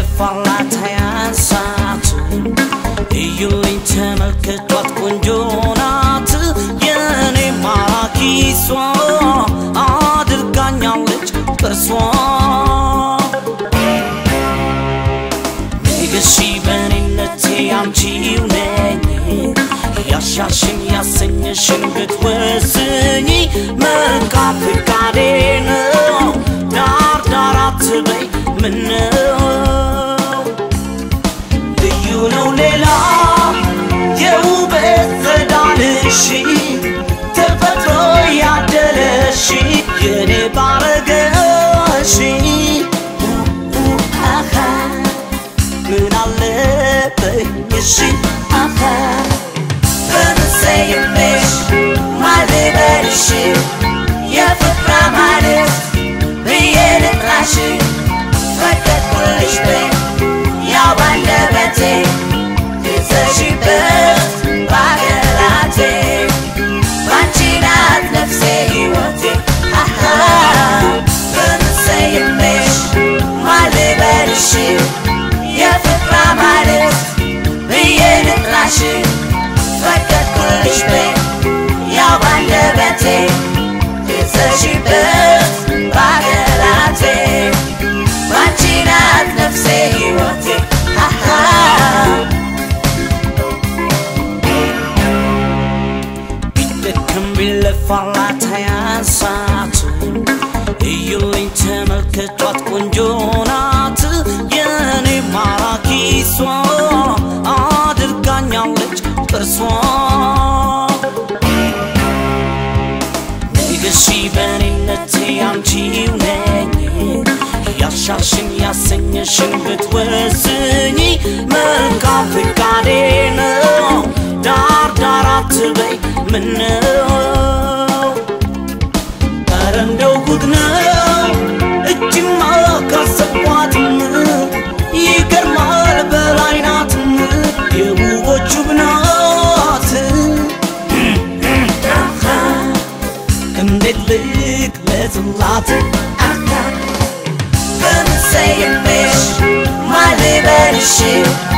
የፈራት ተመልከቷት ቆንጆ ናት። የእኔ ማራኪ ሷ አድርጋኛለች ቅርሷ ንግሺ በኔነቴ ያሻሽን ያሰኘሽን ብትወስኝ መንቃት ፍቃዴ عيونه وليلة يوم بزد على الشي تفترو يعدل الشي يلي بعرق الشي أخا من على بين الشي أخا فنسيب بيش ما لبالشي يا فكرة معرف بيالي تراشي ቢለፋላት አያንሳት እዩልኝ ተመልከቷት ቆንጆ ናት የኔ ማራኪ እሷ አድርጋኛለች ጥርሷ ንገሺ በኔነቴ አንቺው ነኝ ያሻሽን ያሰኘሽን ብትወስኝ መልካም ፍቃዴ ነው። ዳር ዳር አትበይ ምነው Latte attack. Gonna say a fish, my liberty.